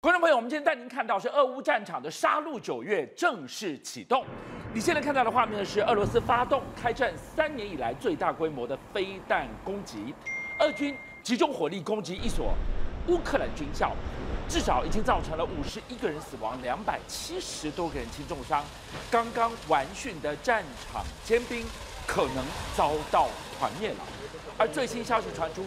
观众朋友，我们今天带您看到是俄乌战场的杀戮九月正式启动。你现在看到的画面呢，是俄罗斯发动开战三年以来最大规模的飞弹攻击，俄军集中火力攻击一所乌克兰军校，至少已经造成了五十一个人死亡，两百七十多个人轻重伤。刚刚完训的战场尖兵可能遭到团灭了。而最新消息传出。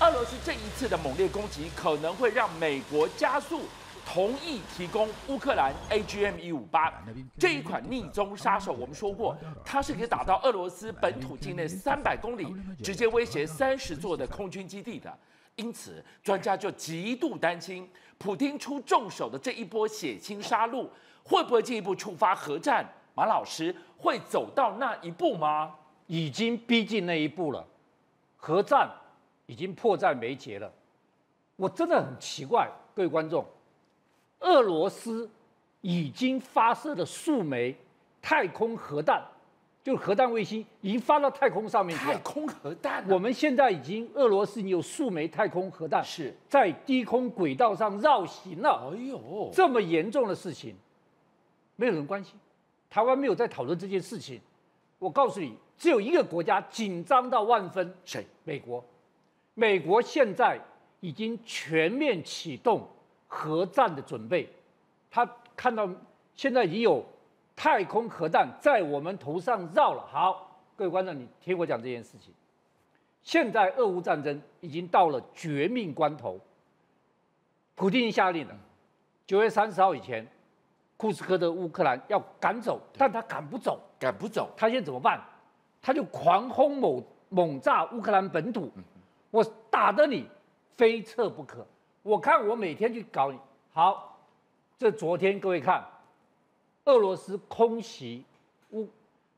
俄罗斯这一次的猛烈攻击可能会让美国加速同意提供乌克兰 AGM 一五八这一款逆中杀手。我们说过，它是可以打到俄罗斯本土境内三百公里，直接威胁三十座的空军基地的。因此，专家就极度担心，普京出重手的这一波血腥杀戮，会不会进一步触发核战？马老师会走到那一步吗？已经逼近那一步了，核战。已经迫在眉睫了，我真的很奇怪，各位观众，俄罗斯已经发射了数枚太空核弹，就是核弹卫星已经发到太空上面去太空核弹，我们现在已经俄罗斯有数枚太空核弹是在低空轨道上绕行了。哎呦，这么严重的事情，没有人关心，台湾没有在讨论这件事情。我告诉你，只有一个国家紧张到万分，谁？美国。美国现在已经全面启动核战的准备，他看到现在已经有太空核弹在我们头上绕了。好，各位观众，你听我讲这件事情。现在俄乌战争已经到了绝命关头，普京下令了，九月三十号以前，库斯科的乌克兰要赶走，但他赶不走，赶不走，他现在怎么办？他就狂轰猛猛炸乌克兰本土。我打得你非撤不可，我看我每天去搞你。好，这昨天各位看，俄罗斯空袭乌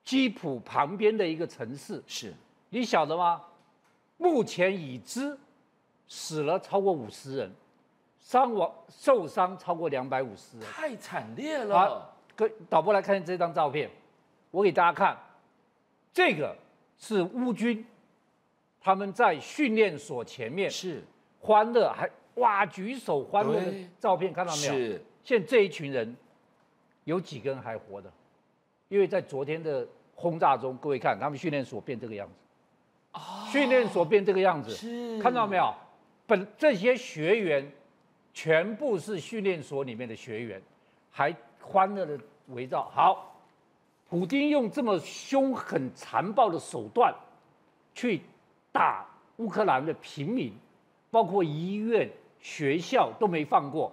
基辅旁边的一个城市，是你晓得吗？目前已知死了超过五十人，伤亡受伤超过两百五十人，太惨烈了。好，各导播来看这张照片，我给大家看，这个是乌军。他们在训练所前面是欢乐，还哇举手欢乐的照片看到没有？是。现在这一群人有几个人还活的？因为在昨天的轰炸中，各位看他们训练所变这个样子。啊。训练所变这个样子，是。看到没有？本这些学员全部是训练所里面的学员，还欢乐的围绕。好，普京用这么凶狠残暴的手段去。打乌克兰的平民，包括医院、学校都没放过，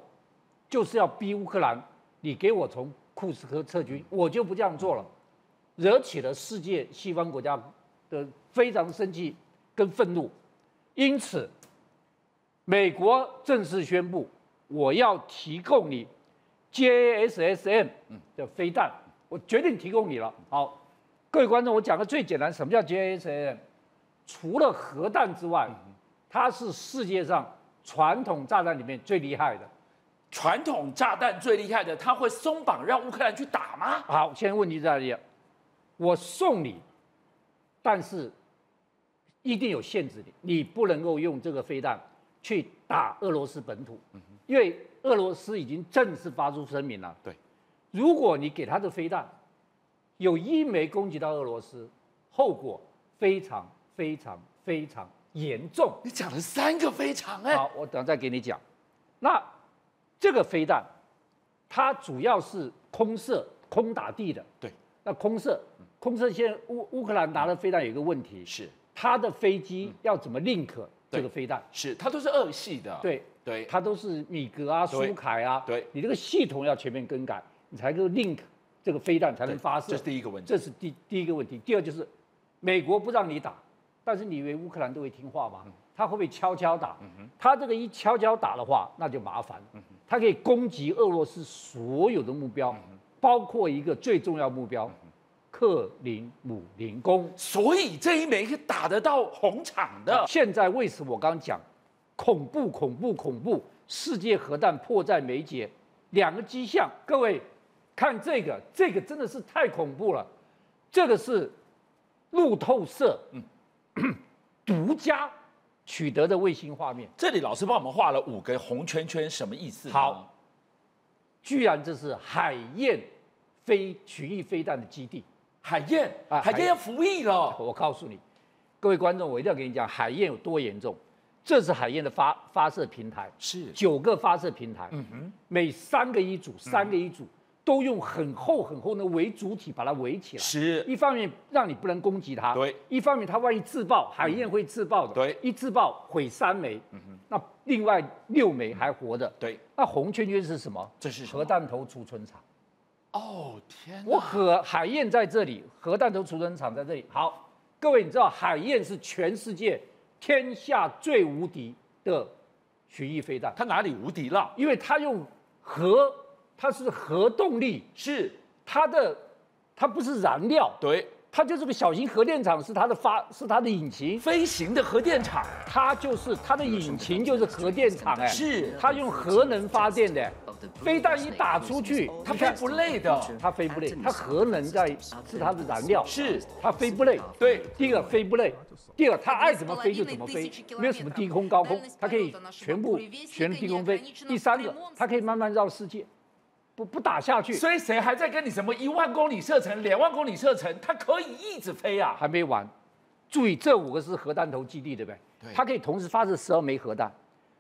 就是要逼乌克兰，你给我从库斯科撤军，我就不这样做了，惹起了世界西方国家的非常生气跟愤怒，因此，美国正式宣布，我要提供你 JASSM 的飞弹，我决定提供你了。好，各位观众，我讲个最简单，什么叫 JASSM？除了核弹之外，它是世界上传统炸弹里面最厉害的。传统炸弹最厉害的，它会松绑让乌克兰去打吗？好，现在问题在哪里？我送你，但是一定有限制你，你不能够用这个飞弹去打俄罗斯本土，因为俄罗斯已经正式发出声明了。对，如果你给他的飞弹有一枚攻击到俄罗斯，后果非常。非常非常严重，你讲了三个非常哎，好，我等下再给你讲。那这个飞弹，它主要是空射、空打地的。对，那空射，空射现在乌乌克兰拿的飞弹有一个问题，是它的飞机要怎么 link 这个飞弹？是它都是二系的。对对，它都是米格啊、苏凯啊。对，你这个系统要全面更改，你才能 link 这个飞弹才能发射。这是第一个问题。这是第第一个问题。第二就是美国不让你打。但是你以为乌克兰都会听话吗？他会不会悄悄打？他这个一悄悄打的话，那就麻烦。他可以攻击俄罗斯所有的目标，包括一个最重要目标——克林姆林宫。所以这一枚是打得到红场的。现在为什么我刚刚讲恐怖、恐怖、恐怖？世界核弹迫在眉睫，两个迹象。各位看这个，这个真的是太恐怖了。这个是路透社。独家取得的卫星画面，这里老师帮我们画了五个红圈圈，什么意思？好，居然这是海燕飞曲翼飞弹的基地。海燕，啊海燕要服役了。我告诉你，各位观众，我一定要跟你讲，海燕有多严重。这是海燕的发发射平台，是九个发射平台，嗯哼，每三个一组，三个一组。都用很厚很厚的为主体把它围起来，是一方面让你不能攻击它，对；一方面它万一自爆，海燕会自爆的，对，一自爆毁三枚，嗯哼，那另外六枚还活着，对。那红圈圈是什么？这是核弹头储存场。哦天！我核海燕在这里，核弹头储存场在这里。好，各位，你知道海燕是全世界天下最无敌的巡弋飞弹，它哪里无敌了？因为它用核。它是核动力，是。它的，它不是燃料，对，它就是个小型核电厂，是它的发，是它的引擎，飞行的核电厂，它就是它的引擎就是核电厂，哎，是。它用核能发电的，飞弹一打出去，它飞不累的，它飞不累，它核能在是它的燃料，是。它飞不累，对，第一个飞不累，第二它爱怎么飞就怎么飞，没有什么低空高空，它可以全部全低空飞，第三个它可以慢慢绕世界。不不打下去，所以谁还在跟你什么一万公里射程、两万公里射程？它可以一直飞啊！还没完，注意这五个是核弹头基地，对不对？对。它可以同时发射十二枚核弹，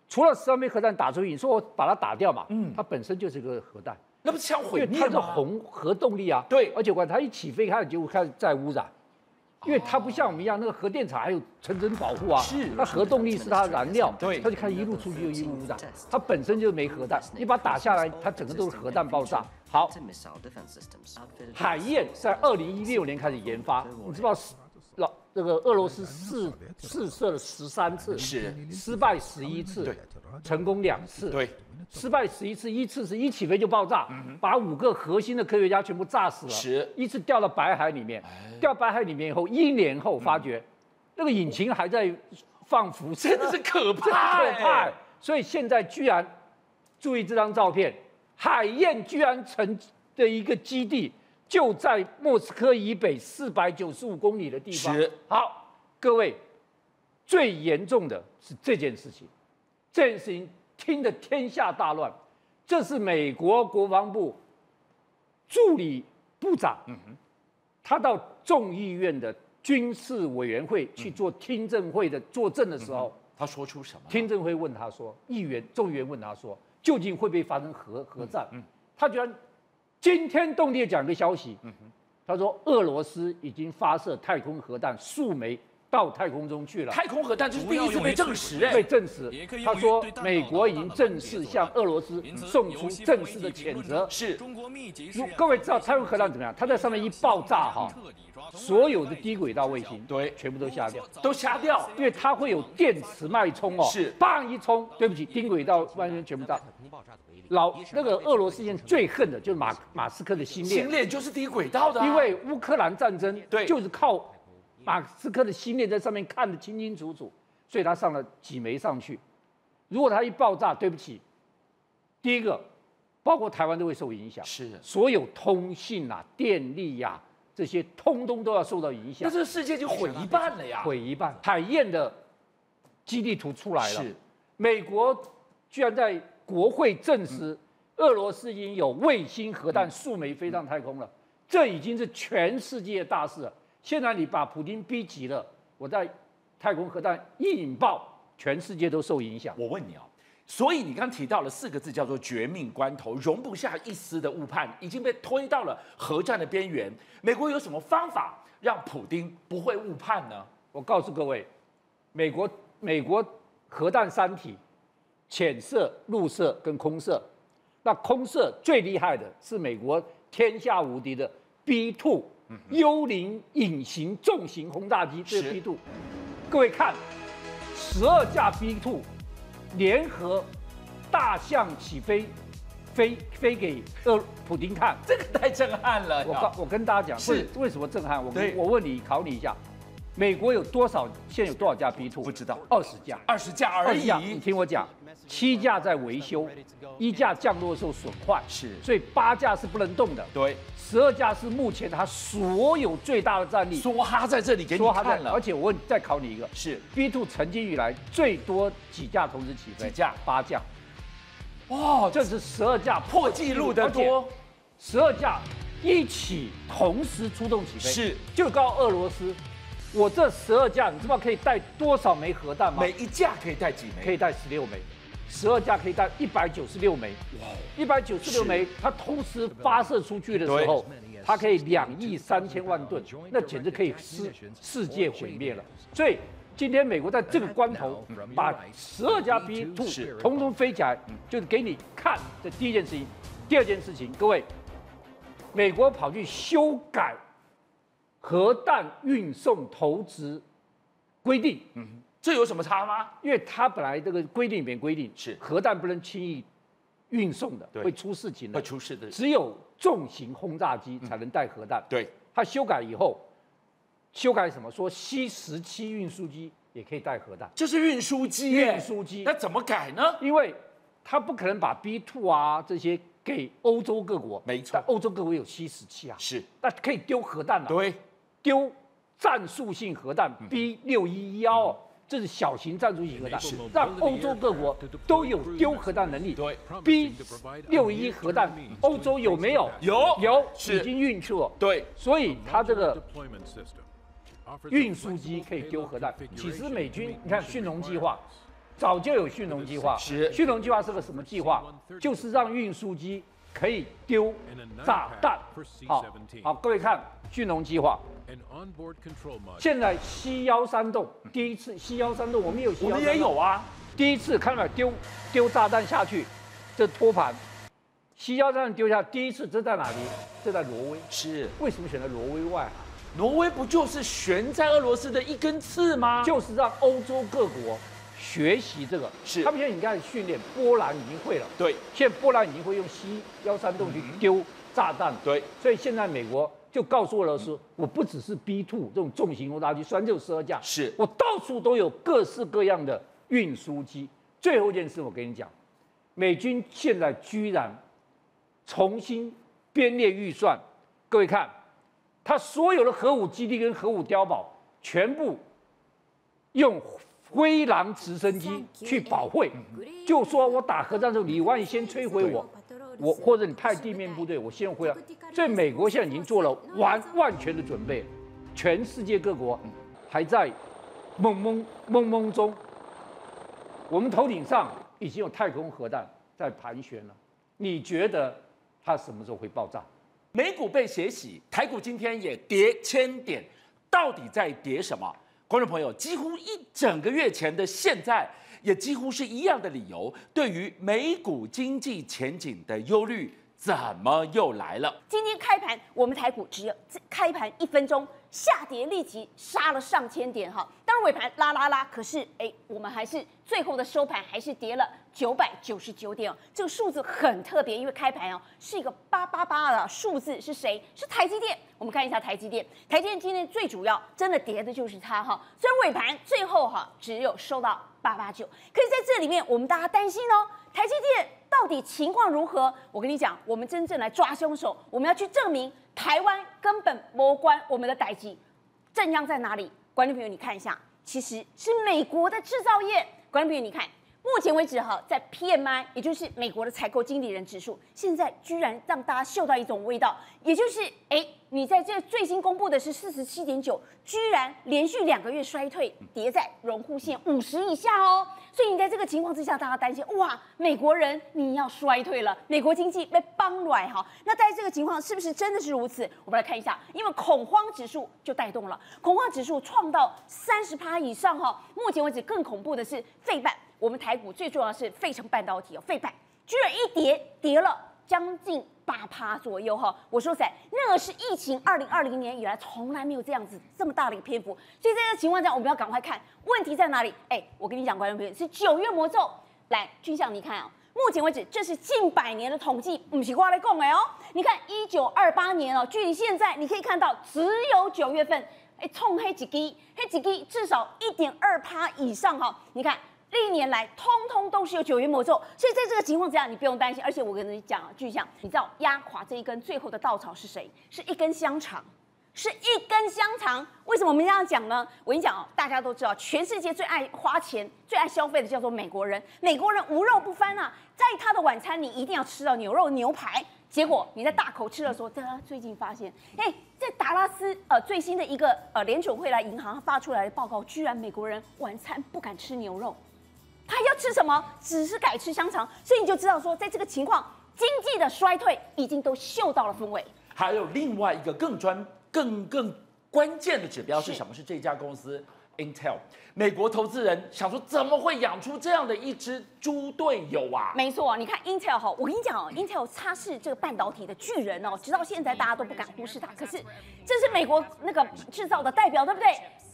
除了十二枚核弹打出去，你说我把它打掉嘛？嗯。它本身就是个核弹，那不是想毁灭吗？它是红核动力啊。对。而且管它一起飞开始就开始在污染。因为它不像我们一样，那个核电厂还有层层保护啊。是。它核动力是它的燃料，对。它就开始一路出去就一路污染。它本身就是没核弹，你把它打下来，它整个都是核弹爆炸。好。海燕在二零一六年开始研发，你知道老那个俄罗斯试试射了十三次，是失败十一次，对，成功两次，对。失败十一次，一次是一起飞就爆炸，把五个核心的科学家全部炸死了。是，一次掉到白海里面，掉白海里面以后，一年后发觉，那个引擎还在放辐射，真的是可怕，可怕。所以现在居然，注意这张照片，海燕居然成的一个基地就在莫斯科以北四百九十五公里的地方。是，好，各位，最严重的是这件事情，这件事情。听得天下大乱，这是美国国防部助理部长，他到众议院的军事委员会去做听证会的作证的时候，他说出什么？听证会问他说，议员、众议员问他说，究竟会不会发生核核战？他居然惊天动地讲一个消息，他说俄罗斯已经发射太空核弹数枚。到太空中去了。太空核弹就是第一次被证实，被证实。他说，美国已经正式向俄罗斯送出正式的谴责。是。各位知道太空核弹怎么样？它在上面一爆炸，哈，所有的低轨道卫星对全部都瞎掉，都瞎掉，因为它会有电磁脉冲哦。是。棒一冲，对不起，低轨道完全全部炸。老那个俄罗斯现在最恨的就是马马斯克的星链，星链就是低轨道的，因为乌克兰战争对就是靠。马斯克的心念在上面看得清清楚楚，所以他上了几枚上去。如果他一爆炸，对不起，第一个，包括台湾都会受影响，是所有通信啊、电力呀这些，通通都要受到影响。那这个世界就毁一半了呀！毁一半。海燕的基地图出来了，是美国居然在国会证实，俄罗斯已经有卫星核弹数枚飞上太空了，这已经是全世界大事了。现在你把普京逼急了，我在太空核弹一引爆，全世界都受影响。我问你啊，所以你刚提到了四个字，叫做绝命关头，容不下一丝的误判，已经被推到了核战的边缘。美国有什么方法让普京不会误判呢？我告诉各位，美国美国核弹三体，浅色、陆色跟空色。那空色最厉害的是美国天下无敌的 B two。幽灵隐形重型轰炸机，这个 B two。各位看，十二架 B two 联合大象起飞，飞飞给呃普京看，这个太震撼了。我告我跟大家讲，是为什么震撼？我我问你，考你一下，美国有多少？现在有多少架 B two？不知道，二十架，二十架而已。你听我讲，七架在维修，一架降落的时候损坏，是，所以八架是不能动的。对。十二架是目前它所有最大的战力，梭哈在这里给你看了。而且我问，再考你一个，是 B two 曾经以来最多几架同时起飞？几架？八架。哦，这是十二架破纪录的多，十二架一起同时出动起飞，是就告俄罗斯，我这十二架你知道可以带多少枚核弹吗？每一架可以带几枚？可以带十六枚，十二架可以带一百九十六枚。哇，一百九十六枚，它同时发射出去的时候，它可以两亿三千万吨，那简直可以世世界毁灭了。所以今天美国在这个关头把十二架 B two 通通飞起来，就是给你看这第一件事情。第二件事情，各位，美国跑去修改核弹运送投资规定，嗯，这有什么差吗？因为它本来这个规定里面规定是。核弹不能轻易运送的，会出事情的，会出事的，只有重型轰炸机才能带核弹。对，它修改以后，修改什么？说 C 十七运输机也可以带核弹，这是运输机，运输机，那怎么改呢？因为它不可能把 B two 啊这些。给欧洲各国，没错，欧洲各国有七十七啊，是，那可以丢核弹了，对，丢战术性核弹 B 六一幺，这是小型战术性核弹，让欧洲各国都有丢核弹能力。对，B 六一核弹，欧洲有没有？有，有，已经运去了。对，所以它这个运输机可以丢核弹。其实美军，你看驯龙计划。早就有驯龙计划，是驯龙计划是个什么计划？就是让运输机可以丢炸弹。好，好，各位看驯龙计划。现在 C 幺三洞第一次，C 幺三洞我们有，我们也有啊。第一次看到？丢丢炸弹下去，这托盘，C 幺三丢下，第一次这在哪里？这在挪威。是，为什么选择挪威外？挪威不就是悬在俄罗斯的一根刺吗？就是让欧洲各国。学习这个是，他们现在你看训练，波兰已经会了。对，现在波兰已经会用 C 幺三洞去丢炸弹。对，所以现在美国就告诉俄罗斯，我不只是 B two 这种重型轰炸机，虽然只有十二架，是我到处都有各式各样的运输机。最后一件事，我跟你讲，美军现在居然重新编列预算，各位看，他所有的核武基地跟核武碉堡全部用。灰狼直升机去保卫，就说我打核战的时候，你万一先摧毁我，我或者你派地面部队，我先回来。所以美国现在已经做了完万全的准备，全世界各国还在懵懵懵懵中。我们头顶上已经有太空核弹在盘旋了，你觉得它什么时候会爆炸？美股被血洗，台股今天也跌千点，到底在跌什么？观众朋友，几乎一整个月前的现在，也几乎是一样的理由。对于美股经济前景的忧虑，怎么又来了？今天开盘，我们台股只有开盘一分钟。下跌立即杀了上千点哈，当然尾盘拉拉拉，可是哎，我们还是最后的收盘还是跌了九百九十九点哦，这个数字很特别，因为开盘哦是一个八八八的数字，是谁？是台积电。我们看一下台积电，台积电今天最主要真的跌的就是它哈，虽然尾盘最后哈只有收到八八九，可是在这里面我们大家担心哦，台积电到底情况如何？我跟你讲，我们真正来抓凶手，我们要去证明。台湾根本无关我们的代际，正央在哪里？观众朋友，你看一下，其实是美国的制造业。观众朋友，你看，目前为止哈，在 PMI，也就是美国的采购经理人指数，现在居然让大家嗅到一种味道，也就是哎，你在这最新公布的是四十七点九，居然连续两个月衰退，跌在荣枯线五十以下哦。所以你在这个情况之下，大家担心哇，美国人你要衰退了，美国经济被崩软哈。那在这个情况是不是真的是如此？我们来看一下，因为恐慌指数就带动了，恐慌指数创到三十趴以上哈。目前为止更恐怖的是费半，我们台股最重要的是费城半导体哦，费半居然一跌跌了将近。八趴左右哈，我说在那个是疫情二零二零年以来从来没有这样子这么大的一个篇幅，所以在这个情况下，我们要赶快看问题在哪里。哎，我跟你讲，观众朋友是九月魔咒。来，君相，你看啊，目前为止这是近百年的统计，不是我来讲哎哦。你看一九二八年哦，距离现在你可以看到只有九月份，哎，冲黑几基，黑几基至少一点二趴以上哈，你看。历年来，通通都是有九元魔咒，所以在这个情况之下，你不用担心。而且我跟你讲啊，巨象，你知道压垮这一根最后的稻草是谁？是一根香肠，是一根香肠。为什么我们这样讲呢？我跟你讲哦，大家都知道，全世界最爱花钱、最爱消费的叫做美国人。美国人无肉不欢啊，在他的晚餐你一定要吃到牛肉牛排。结果你在大口吃的时候，大家最近发现，哎，在达拉斯呃最新的一个呃联准会来银行发出来的报告，居然美国人晚餐不敢吃牛肉，他要吃什么？只是改吃香肠。所以你就知道说，在这个情况，经济的衰退已经都嗅到了风味。还有另外一个更专、更更关键的指标是是什么？是这家公司 Intel。美国投资人想说，怎么会养出这样的一只猪队友啊？没错，你看 Intel 哈，我跟你讲哦，Intel 它是这个半导体的巨人哦，直到现在大家都不敢忽视它。可是这是美国那个制造的代表，对不对？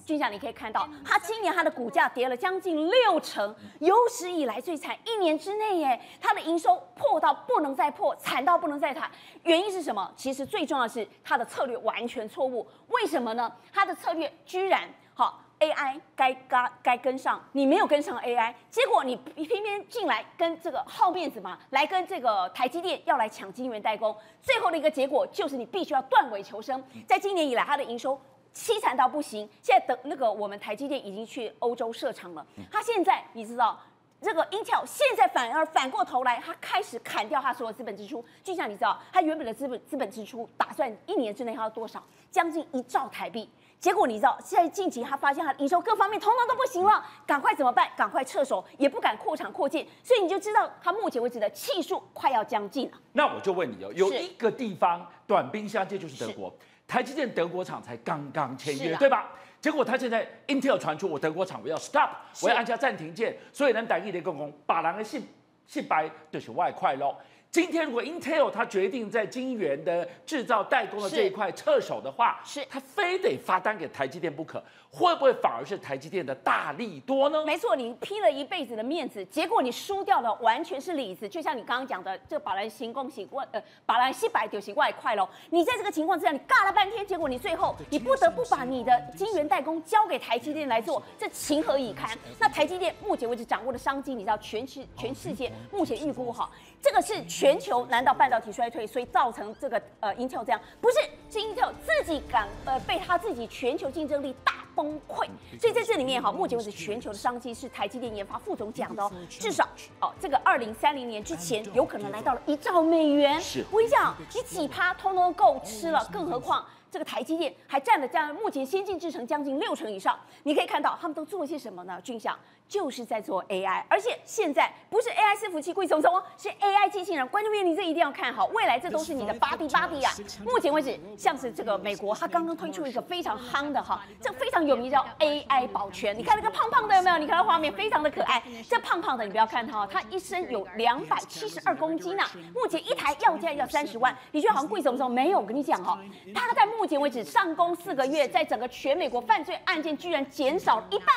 军长，你可以看到，它今年它的股价跌了将近六成，有史以来最惨，一年之内耶，它的营收破到不能再破，惨到不能再惨。原因是什么？其实最重要的是它的策略完全错误。为什么呢？它的策略居然好。AI 该该该跟上，你没有跟上 AI，结果你偏偏进来跟这个好面子嘛，来跟这个台积电要来抢晶圆代工，最后的一个结果就是你必须要断尾求生。在今年以来，它的营收凄惨到不行，现在等那个我们台积电已经去欧洲设厂了，他现在你知道。这个 Intel 现在反而反过头来，他开始砍掉他所有资本支出。就像你知道，他原本的资本资本支出打算一年之内它要多少？将近一兆台币。结果你知道，现在近期他发现他的营收各方面通通都不行了，赶快怎么办？赶快撤手，也不敢扩厂扩建，所以你就知道他目前为止的气数快要将近了。那我就问你哦，有一个地方短兵相接就是德国，台积电德国厂才刚刚签约，对吧？结果他现在 Intel 传出我德国厂我要 stop，我要按下暂停键，所以能打一的公公把人的信信白就是外快喽。今天如果 Intel 它决定在晶圆的制造代工的是这一块撤手的话，是它非得发单给台积电不可，会不会反而是台积电的大利多呢？没错，你拼了一辈子的面子，结果你输掉的完全是里子。就像你刚刚讲的，这个把人行恭喜外，呃，把人西百丢洗外快喽。你在这个情况之下，你尬了半天，结果你最后你不得不把你的晶圆代工交给台积电来做，这情何以堪？那台积电目前为止掌握的商机，你知道全世全世界目前预估哈，这个是全球难道半导体衰退，所以造成这个呃 Intel 这样？不是，是 Intel 自己敢呃被他自己全球竞争力大崩溃。所以在这里面哈，目前为止全球的商机是台积电研发副总讲的哦，至少哦这个二零三零年之前有可能来到了一兆美元。是我跟你讲，你几趴通通够吃了，更何况。这个台积电还占了这样目前先进制程将近六成以上，你可以看到他们都做一些什么呢？俊祥就是在做 AI，而且现在不是 AI 伺服器贵松松哦，是 AI 机器人。观众朋友，你这一定要看好，未来这都是你的 body body 啊。目前为止，像是这个美国，它刚刚推出一个非常夯的哈，这个非常有名叫 AI 保全。你看那个胖胖的有没有？你看它画面非常的可爱。这胖胖的你不要看它哦，它一身有两百七十二公斤呢、目前一台要价要三十万，你觉得好像贵什么时候？没有，我跟你讲哦，它在目前为止上工四个月，在整个全美国犯罪案件居然减少一半，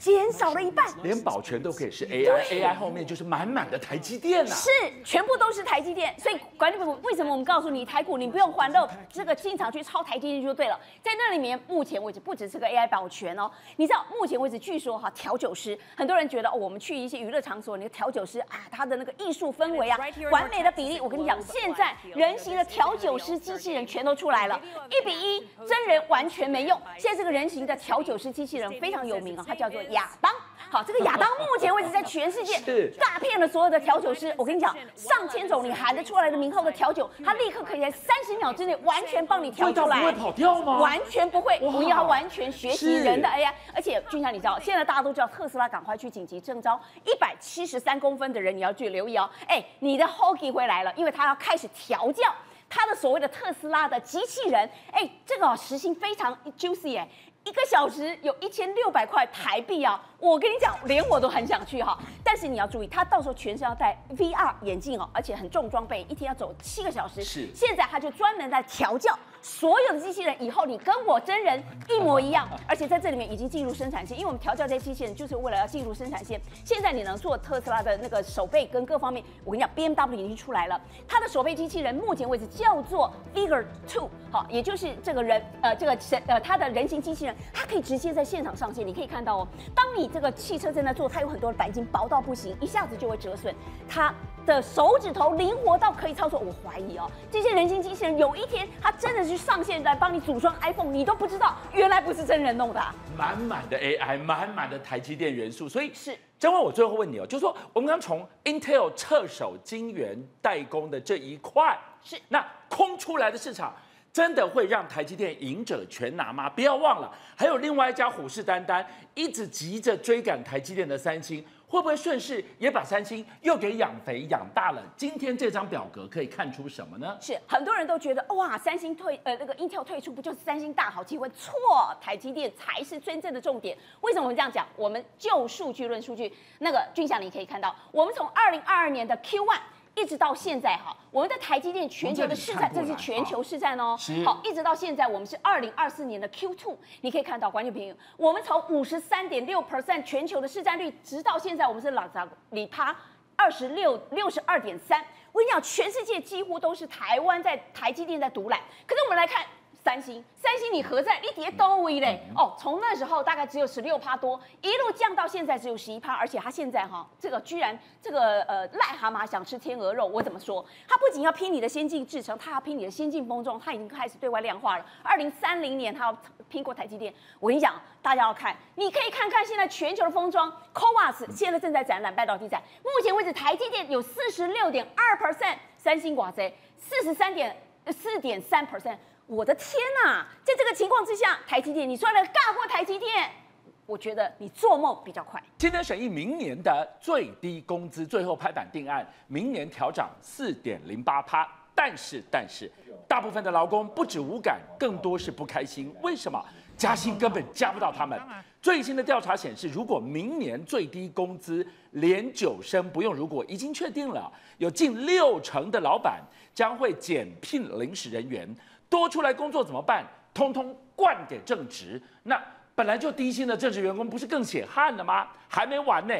减少了一半。连保全都可以是 AI，AI 后面就是满满的台积电呐、是，全部都是台积电，所以管理部为什么我们告诉你台股你不用还肉，这个进场去抄台积电就对了。在那里面，目前为止不只是个 AI 保全哦，你知道目前为止据说哈调酒师，很多人觉得哦，我们去一些娱乐场所，你的调酒师啊，他的那个艺术氛围啊，完美的比例，我跟你讲，现在人形的调酒师机器人全都出来了，一比一，真人完全没用。现在这个人形的调酒师机器人非常有名啊，它叫做亚当。好，这个亚当目前为止在全世界是诈骗了所有的调酒师。我跟你讲，上千种你喊得出来的名号的调酒，他立刻可以在三十秒之内完全帮你调出来不会。跑掉吗？完全不会，哇不要完全学习人的 AI，而且俊祥你知道，现在大家都知道特斯拉赶快去紧急征招一百七十三公分的人，你要去留意哦。哎，你的 Hockey 回来了，因为他要开始调教他的所谓的特斯拉的机器人。哎，这个哦时薪非常 juicy 哎。一个小时有一千六百块台币啊！我跟你讲，连我都很想去哈。但是你要注意，他到时候全身要戴 VR 眼镜哦，而且很重装备，一天要走七个小时。是现在他就专门在调教所有的机器人，以后你跟我真人一模一样，而且在这里面已经进入生产线，因为我们调教这些机器人就是为了要进入生产线。现在你能做特斯拉的那个手背跟各方面，我跟你讲，BMW 已经出来了，它的手背机器人目前为止叫做 Figure Two，好，也就是这个人呃这个神呃它的人形机器人，它可以直接在现场上线，你可以看到哦，当你这个汽车正在做，它有很多的钣金薄到不行，一下子就会折损，它的手指头灵活到可以操作，我怀疑哦，这些人形机器人有一天它真的去上线来帮你组装 iPhone，你都不知道原来不是真人弄的啊、满满的 AI，满满的台积电元素，所以是。张文，我最后问你哦，就是说我们刚从 Intel 撤手晶圆代工的这一块，是。那空出来的市场，真的会让台积电赢者全拿吗？不要忘了，还有另外一家虎视眈眈，一直急着追赶台积电的三星，会不会顺势也把三星又给养肥养大了？今天这张表格可以看出什么呢？是很多人都觉得哇，三星退呃那个 Intel 退出不就是三星大好机会？错，台积电才是真正的重点。为什么我们这样讲？我们就数据论数据，那个俊祥你可以看到，我们从二零二二年的 Q one。一直到现在哈，我们的台积电全球的市占，这是全球市占哦。好，一直到现在，我们是二零二四年的 Q two，你可以看到，观众朋友，我们从五十三点六 percent 全球的市占率，直到现在，我们是老早里趴二十六六十二点三。我跟你讲，全世界几乎都是台湾在台积电在独揽。可是我们来看三星，三星你何在你跌都微嘞？哦，从那时候大概只有十六趴多，一路降到现在只有十一趴，而且它现在哈，这个居然这个呃癞蛤蟆想吃天鹅肉，我怎么说？它不仅要拼你的先进制程，它要拼你的先进封装，它已经开始对外量化了。二零三零年它要拼过台积电。我跟你讲，大家要看，你可以看看现在全球的封装 c o v a s 现在正在展览半导体展，目前为止台积电有四十六点二 percent，三星寡贼四十三点四点三 percent。我的天呐，在这个情况之下，台积电你说要尬过台积电，我觉得你做梦比较快。今天审议明年的最低工资，最后拍板定案，明年调涨四点零八趴。但是，但是，大部分的劳工不止无感，更多是不开心。为什么？加薪根本加不到他们。最新的调查显示，如果明年最低工资连九升，不用如果已经确定了，有近六成的老板将会减聘临时人员。多出来工作怎么办？通通灌给正职。那本来就低薪的正职员工，不是更血汗了吗？还没完呢，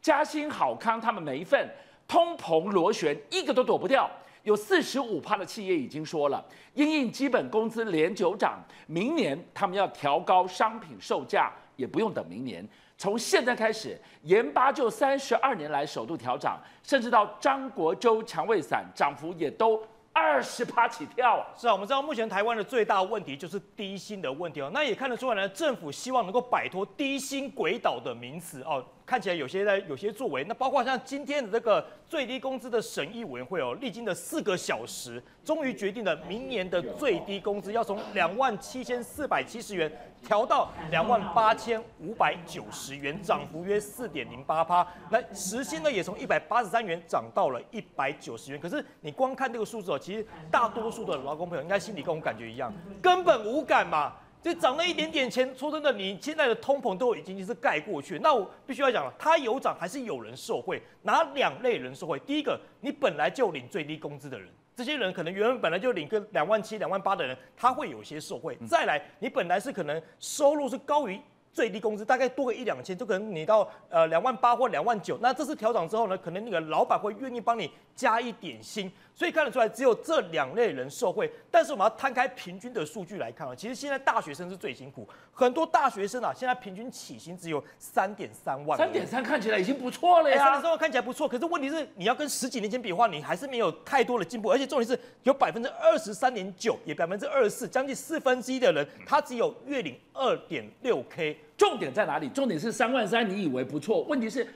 加薪好康他们没份，通膨螺旋一个都躲不掉。有四十五趴的企业已经说了，因应基本工资连九涨，明年他们要调高商品售价，也不用等明年，从现在开始，盐巴就三十二年来首度调涨，甚至到张国洲蔷薇散涨幅也都。二十八起跳啊！是啊，我们知道目前台湾的最大问题就是低薪的问题哦。那也看得出来呢，政府希望能够摆脱低薪鬼岛的名词哦。看起来有些在有些作为，那包括像今天的这个最低工资的审议委员会哦，历经了四个小时，终于决定了明年的最低工资要从两万七千四百七十元调到两万八千五百九十元，涨幅约四点零八趴。那时薪呢也从一百八十三元涨到了一百九十元。可是你光看这个数字哦，其实大多数的劳工朋友应该心里跟我感觉一样，根本无感嘛。就涨了一点点钱，说真的，你现在的通膨都已经是盖过去。那我必须要讲了，它有涨还是有人受惠？哪两类人受惠？第一个，你本来就领最低工资的人，这些人可能原本本来就领个两万七、两万八的人，他会有些受惠。再来，你本来是可能收入是高于最低工资，大概多个一两千，就可能你到呃两万八或两万九。那这次调整之后呢，可能那个老板会愿意帮你加一点薪。所以看得出来，只有这两类人受惠。但是我们要摊开平均的数据来看啊，其实现在大学生是最辛苦，很多大学生啊，现在平均起薪只有三点三万。三点三看起来已经不错了呀。三点三万看起来不错，可是问题是你要跟十几年前比的话，你还是没有太多的进步。而且重点是有百分之二十三点九，也百分之二十四，将近四分之一的人，他只有月领二点六 K。重点在哪里？重点是三万三，你以为不错？问题是。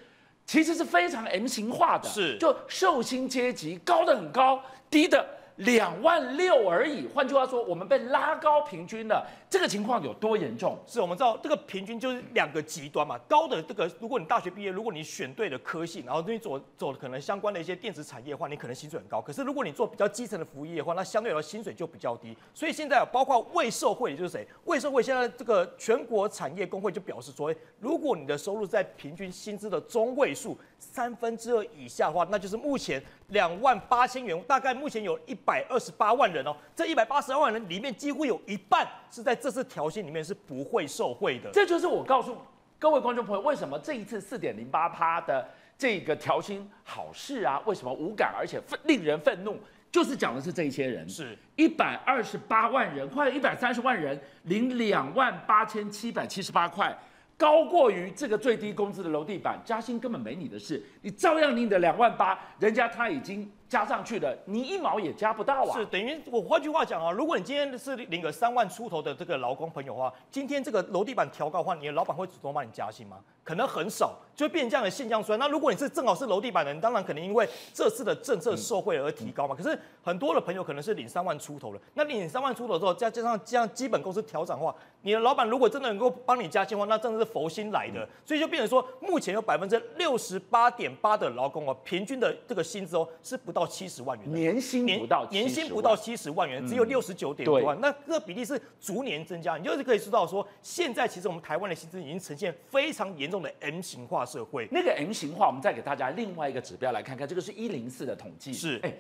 其实是非常 M 型化的，是就寿星阶级高的很高，低的。两万六而已，换句话说，我们被拉高平均了。这个情况有多严重？是我们知道这个平均就是两个极端嘛。高的这个，如果你大学毕业，如果你选对了科系，然后你走走可能相关的一些电子产业的话，你可能薪水很高。可是如果你做比较基层的服务业的话，那相对来说薪水就比较低。所以现在包括未社会，也就是谁？未社会现在这个全国产业工会就表示说，如果你的收入在平均薪资的中位数三分之二以下的话，那就是目前两万八千元，大概目前有一百二十八万人哦。这一百八十二万人里面，几乎有一半是在。这次调薪里面是不会受贿的，这就是我告诉各位观众朋友，为什么这一次四点零八趴的这个调薪好事啊？为什么无感而且令人愤怒？就是讲的是这一些人，是一百二十八万人，快一百三十万人，领两万八千七百七十八块，高过于这个最低工资的楼地板，加薪根本没你的事，你照样领的两万八，人家他已经加上去了，你一毛也加不到啊。是等于我换句话讲啊，如果你今天是领个三万出头的这个劳工朋友的话，今天这个楼地板调高的话，你的老板会主动帮你加薪吗？可能很少，就会变成这样的现象出来。那如果你是正好是楼地板的人，当然可能因为这次的政策受惠而提高嘛。可是很多的朋友可能是领三万出头了，那领三万出头之后，再加上这样基本工资调整的话，你的老板如果真的能够帮你加薪的话，那真的是佛心来的。所以就变成说，目前有百分之六十八点八的劳工哦，平均的这个薪资哦是不到七十万元的。年薪不到年薪不到万七十万元，只有六十九点多万，那这个比例是逐年增加，你就是可以知道说，现在其实我们台湾的薪资已经呈现非常严重的 M 型化社会。那个 M 型化，我们再给大家另外一个指标来看看，这个是一零四的统计。是哎，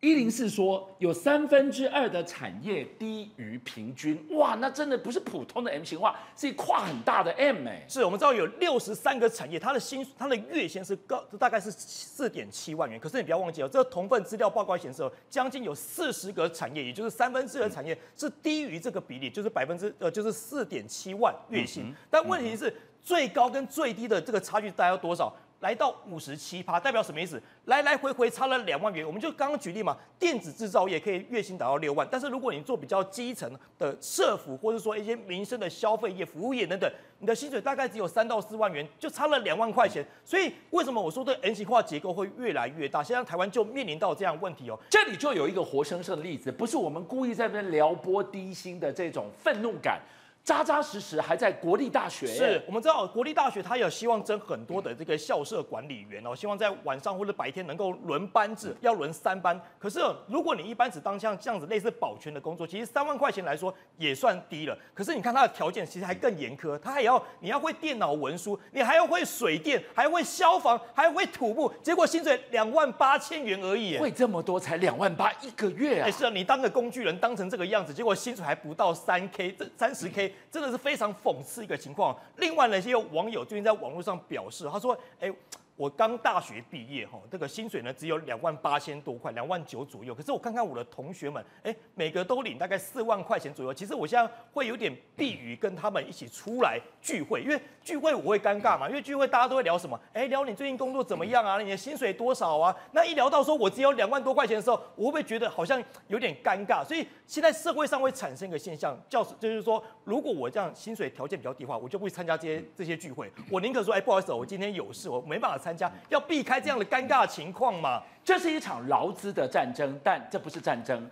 一零四说有三分之二的产业低于平均，哇，那真的不是普通的 M 型化，是一跨很大的 M 哎。是我们知道有六十三个产业，它的薪它的月薪是高，大概是四点七万元。可是你不要忘记哦，这个同份资料报告显示哦，将近有四十个产业，也就是三分之二的产业是低于这个比例，就是百分之呃就是四点七万月薪。但问题是最高跟最低的这个差距大概要多少？来到五十七趴，代表什么意思？来来回回差了两万元。我们就刚刚举例嘛，电子制造业可以月薪达到六万，但是如果你做比较基层的社服，或者说一些民生的消费业、服务业等等，你的薪水大概只有三到四万元，就差了两万块钱。所以为什么我说这 N 型化结构会越来越大？现在台湾就面临到这样的问题哦。这里就有一个活生生的例子，不是我们故意在那边撩拨低薪的这种愤怒感，扎扎实实还在国立大学。是我们知道国立大学它有希望征很多的这个校舍管理员哦，希望在晚上或者白天能够轮班制，要轮三班。可是哦如果你一般只当像这样子类似保全的工作，其实三万块钱来说也算低了。可是你看它的条件其实还更严苛，它还要你要会电脑文书，你还要会水电，还会消防，还会土木，结果薪水两万八千元而已。会这么多才两万八一个月啊哎，！是啊，你当个工具人当成这个样子，结果薪水还不到三 k，这三十 k 真的是非常讽刺一个情况。另外呢，也有网友最近在网络上表示，他说：“哎。”我刚大学毕业哈，这个薪水呢只有两万八千多块，两万九左右。可是我看看我的同学们，哎，每个都领大概四万块钱左右。其实我现在会有点避于跟他们一起出来聚会，因为聚会我会尴尬嘛，因为聚会大家都会聊什么？哎，聊你最近工作怎么样啊？你的薪水多少啊？那一聊到说我只有两万多块钱的时候，我会不会觉得好像有点尴尬？所以现在社会上会产生一个现象，叫就是说，如果我这样薪水条件比较低的话，我就不会参加这些这些聚会。我宁可说，哎，不好意思，我今天有事，我没办法参加，要避开这样的尴尬情况嘛。这是一场劳资的战争，但这不是战争，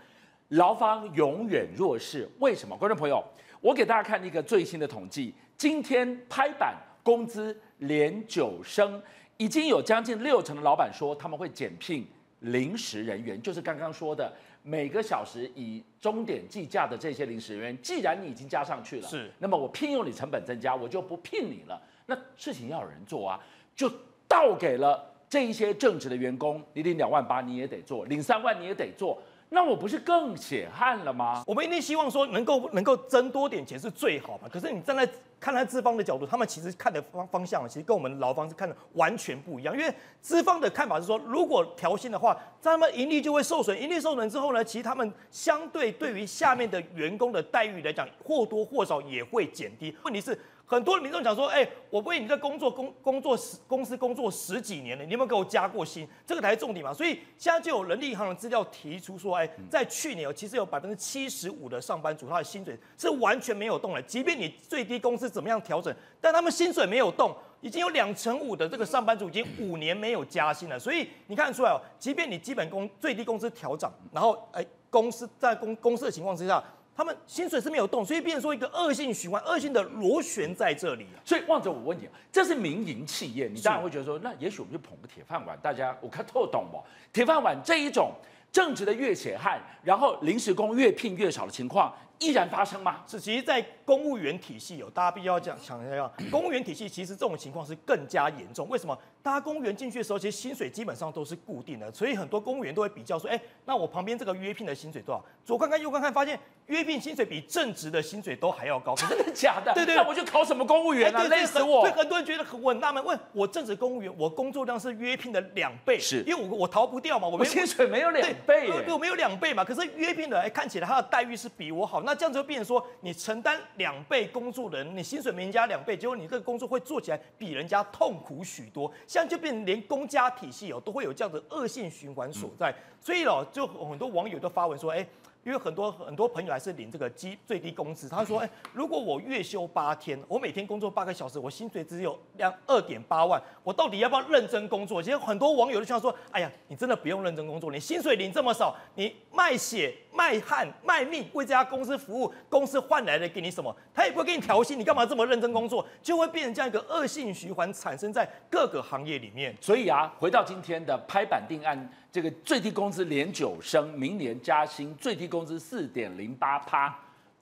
劳方永远弱势。为什么？观众朋友，我给大家看一个最新的统计，今天拍板工资连九升，已经有将近六成的老板说他们会减聘临时人员，就是刚刚说的每个小时以钟点计价的这些临时人员，既然你已经加上去了，是那么我聘用你成本增加，我就不聘你了。那事情要有人做啊，就倒给了这一些正职的员工，你领两万八你也得做，领三万你也得做，那我不是更血汗了吗？我们一定希望说能够能够增多点钱是最好嘛。可是你站在看他资方的角度，他们其实看的方方向，其实跟我们劳方是看的完全不一样。因为资方的看法是说，如果调薪的话，他们盈利就会受损，盈利受损之后呢，其实他们相对对于下面的员工的待遇来讲，或多或少也会减低。问题是。很多民众讲说，哎、我为你在工作工工作十公司工作十几年了，你有没有给我加过薪？这个才是重点嘛。所以现在就有人力银行的资料提出说，哎、在去年哦，其实有百分之七十五的上班族他的薪水是完全没有动的，即便你最低工资怎么样调整，但他们薪水没有动。已经有两成五的这个上班族已经五年没有加薪了，所以你看出来哦，即便你基本工最低工资调涨，然后哎，公司在公公司的情况之下，他们薪水是没有动，所以变成说一个恶性循环，恶性的螺旋在这里啊。所以望着我问你，这是民营企业，你当然会觉得说，那也许我们就捧个铁饭碗，大家我看透懂不？铁饭碗这一种正直的越血汗，然后临时工越聘越少的情况依然发生吗？是，其实，在公务员体系有，大家必须要讲强调，公务员体系其实这种情况是更加严重。为什么？大家公务员进去的时候，其实薪水基本上都是固定的，所以很多公务员都会比较说，哎、那我旁边这个约聘的薪水多少？左看看右看看，发现约聘薪水比正职的薪水都还要高。真的假的？对对那我就考什么公务员啊？累死我所以！很多人觉得很我很纳闷，问我正职公务员，我工作量是约聘的两倍，是因为我我逃不掉嘛，我我薪水没有两倍耶对，我没有两倍嘛。可是约聘的，哎，看起来他的待遇是比我好，那那这样子就变成说，你承担两倍工作的人，你薪水没人家两倍，结果你这个工作会做起来比人家痛苦许多，现在就变成连公家体系哦都会有这样的恶性循环所在，所以哦，就很多网友都发文说，哎。因为很多很多朋友还是领这个基最低工资，他说：“ 哎，如果我月休八天，我每天工作八个小时，我薪水只有两二点八万，我到底要不要认真工作？”其实很多网友都希望说：“哎呀，你真的不用认真工作，你薪水领这么少，你卖血卖汗卖命为这家公司服务，公司换来的给你什么？他也不会给你调薪，你干嘛这么认真工作？就会变成这样一个恶性循环，产生在各个行业里面。所以啊，回到今天的拍板定案。”这个最低工资连九升，明年加薪最低工资四点零八趴，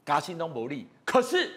加薪都不利。可是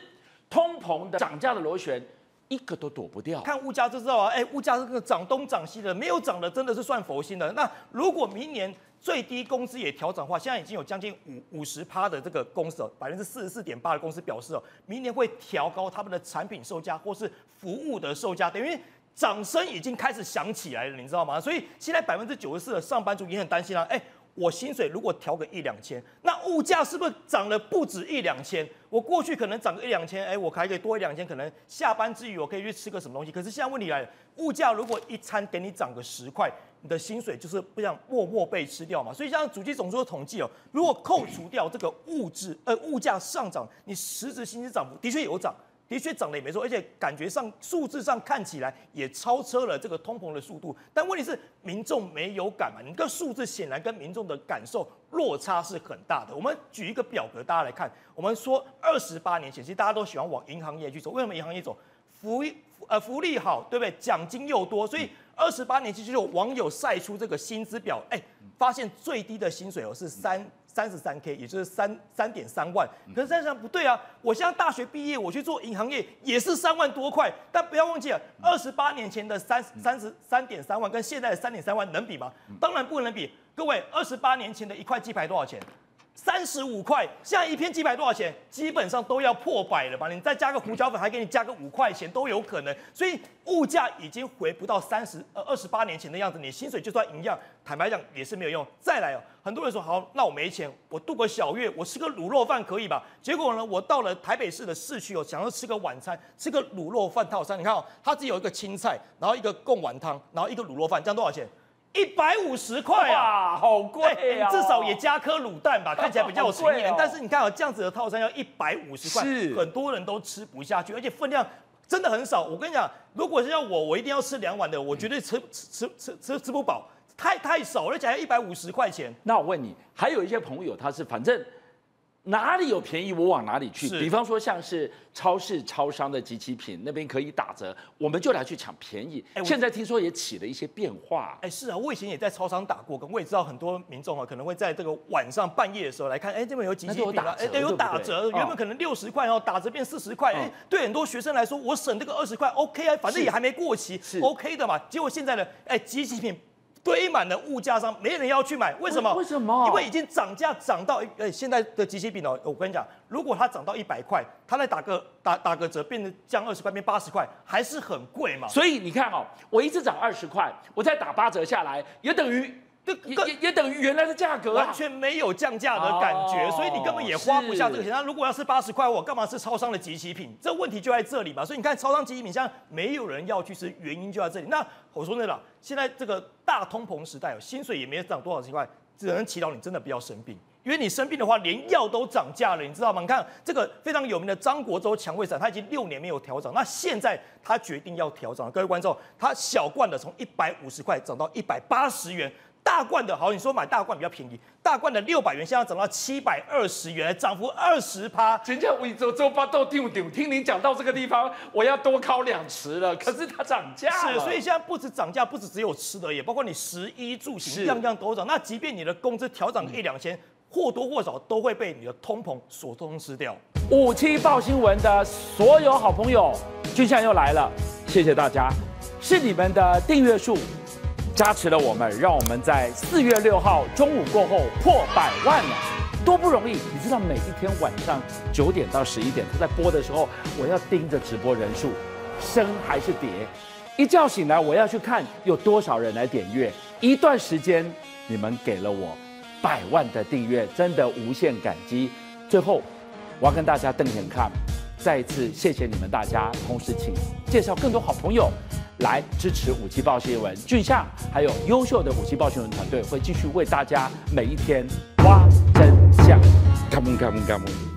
通膨的涨价的螺旋，一个都躲不掉。看物价就知道啊，哎，物价这个涨东涨西的，没有涨的真的是算佛心的。那如果明年最低工资也调整的话，现在已经有将近五五十趴的这个公司，百分之四十四点八的公司表示哦，明年会调高他们的产品售价或是服务的售价，等于。掌声已经开始响起来了，你知道吗？所以现在百分之九十四的上班族也很担心啊。哎，我薪水如果调个一两千，那物价是不是涨了不止一两千？我过去可能涨个一两千，哎，我还可以多一两千，可能下班之余我可以去吃个什么东西。可是现在问题来了，物价如果一餐给你涨个十块，你的薪水就是不想默默被吃掉嘛。所以像主机总数的统计哦，如果扣除掉这个物质呃物价上涨，你实质薪资涨幅的确有涨。的确涨得也没错，而且感觉上数字上看起来也超车了这个通膨的速度。但问题是民众没有感嘛？你个数字显然跟民众的感受落差是很大的。我们举一个表格，大家来看。我们说二十八年前，其实大家都喜欢往银行业去走。为什么银行业走？福呃福利好，对不对？奖金又多，所以二十八年前就有网友晒出这个薪资表，哎，发现最低的薪水哦是三。三十三 K，也就是三三点三万。可是三十三不对啊！我现在大学毕业，我去做银行业也是三万多块。但不要忘记了，二十八年前的三三十三点三万跟现在的三点三万能比吗？当然不能比。各位，二十八年前的一块鸡排多少钱？三十五块，现在一片鸡排多少钱？基本上都要破百了吧？你再加个胡椒粉，还给你加个五块钱都有可能。所以物价已经回不到三十呃二十八年前的样子，你薪水就算一样，坦白讲也是没有用。再来哦，很多人说好，那我没钱，我度个小月，我吃个卤肉饭可以吧？结果呢，我到了台北市的市区哦，想要吃个晚餐，吃个卤肉饭套餐，你看哦，它只有一个青菜，然后一个贡丸汤，然后一个卤肉饭，这样多少钱？一百五十块啊，好贵啊！至少也加颗卤蛋吧，看起来比较有诚意。但是你看啊，这样子的套餐要一百五十块，很多人都吃不下去，而且分量真的很少。我跟你讲，如果是要我，我一定要吃两碗的，我绝对吃吃吃吃吃不饱，太太少，而且还要一百五十块钱。那我问你，还有一些朋友，他是反正。哪里有便宜我往哪里去。比方说像是超市、超商的集齐品那边可以打折，我们就来去抢便宜。现在听说也起了一些变化。哎，是啊，我以前也在超商打过工，我也知道很多民众啊可能会在这个晚上半夜的时候来看，哎，这边有集齐品啊，哎，有打折，原本可能六十块哦，打折变四十块。哎，对很多学生来说，我省这个二十块 OK 啊，反正也还没过期，OK 的嘛。结果现在呢，哎，集齐品。堆满了物价上，没人要去买，为什么？为什么？因为已经涨价涨到，呃，现在的机器饼哦，我跟你讲，如果它涨到一百块，它再打个打打个折，变成降二十块，变八十块，还是很贵嘛。所以你看哦，我一次涨二十块，我再打八折下来，也等于。也也也等于原来的价格，完全没有降价的感觉，所以你根本也花不下这个钱。那如果要是八十块，我干嘛是超商的集齐品？这问题就在这里嘛。所以你看，超商集齐品现在没有人要去吃，原因就在这里。那我说那个，现在这个大通膨时代，薪水也没涨多少钱块，只能祈祷你真的不要生病，因为你生病的话，连药都涨价了，你知道吗？你看这个非常有名的张国洲蔷薇散，他已经六年没有调整，那现在他决定要调涨。各位观众，他小罐的从一百五十块涨到一百八十元。大罐的好，你说买大罐比较便宜，大罐的六百元，现在涨到七百二十元，涨幅二十趴。人家我周周八都听不听？听你讲到这个地方，我要多考两池了。可是它涨价是，所以现在不止涨价，不止只有吃的，也包括你食衣住行，样样都涨。那即便你的工资调涨一两千，或多或少都会被你的通膨所通吃掉。五七报新闻的所有好朋友，军相又来了，谢谢大家，是你们的订阅数。加持了我们，让我们在四月六号中午过后破百万了，多不容易！你知道每一天晚上九点到十一点，他在播的时候，我要盯着直播人数升还是跌，一觉醒来我要去看有多少人来点阅。一段时间你们给了我百万的订阅，真的无限感激。最后我要跟大家瞪眼看，再一次谢谢你们大家，同时请介绍更多好朋友来支持五七报新闻。俊夏还有优秀的五七报新闻团队会继续为大家每一天挖真相。Come on, come on, come on.